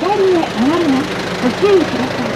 左へ曲がります。ご注意ください。